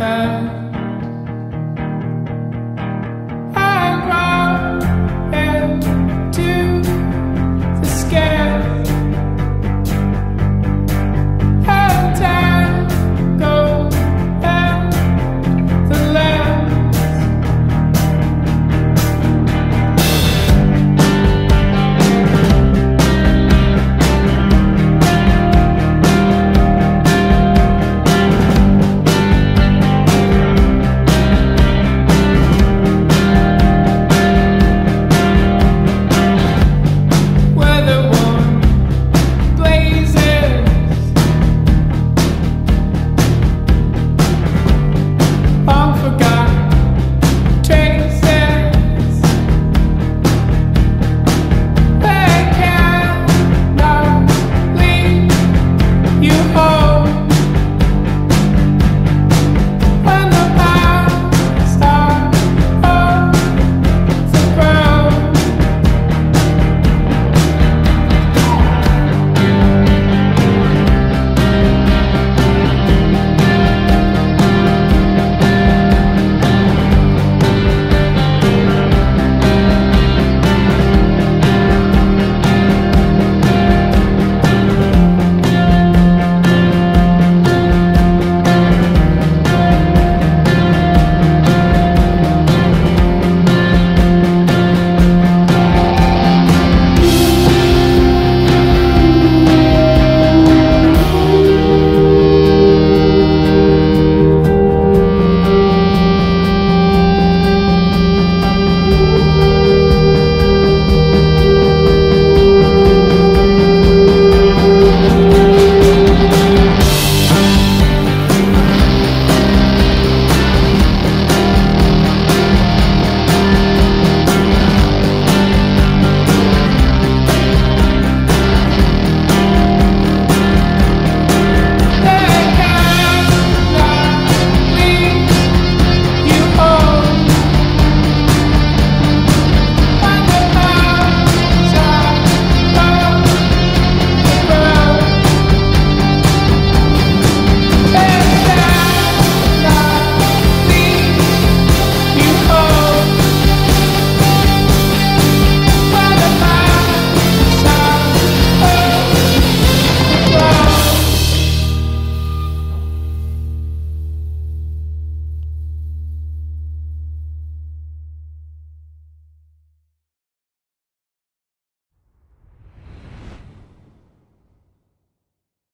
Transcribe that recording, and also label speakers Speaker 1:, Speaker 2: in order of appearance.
Speaker 1: time.